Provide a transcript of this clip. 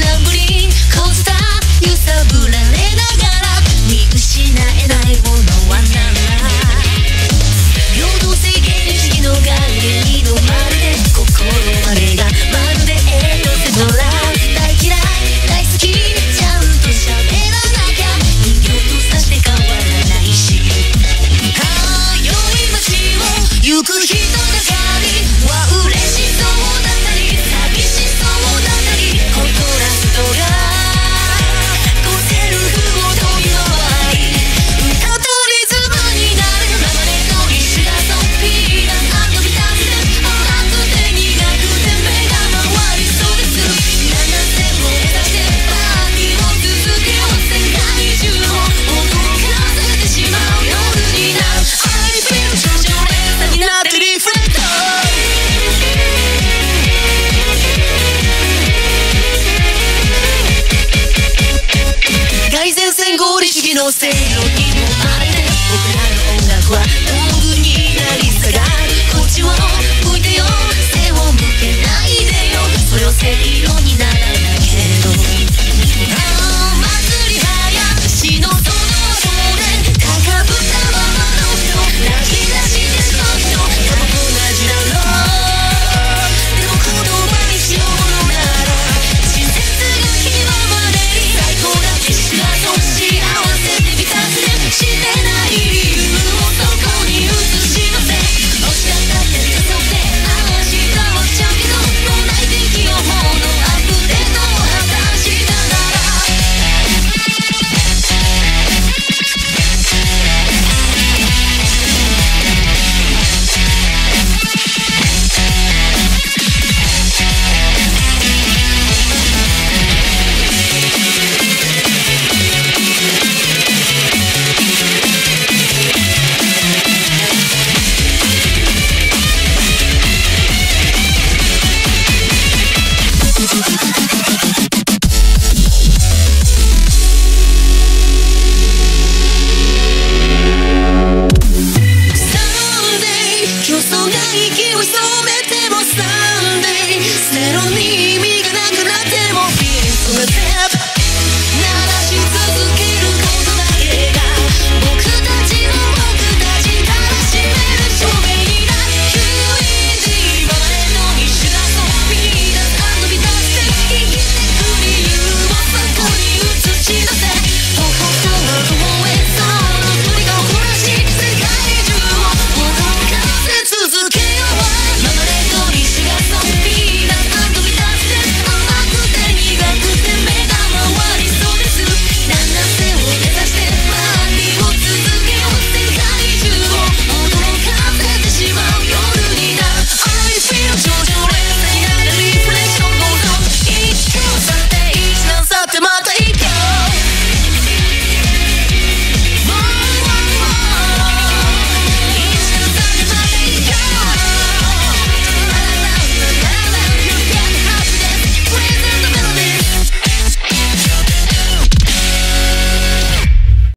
ラン揺さぶられながら見失えないものはなら平等性原理の概念のまるで心あれがまるでエロセドら大嫌い大好きちゃんとしゃべらなきゃ人形とさして変わらないし通い街をゆく人のせいのにもあれで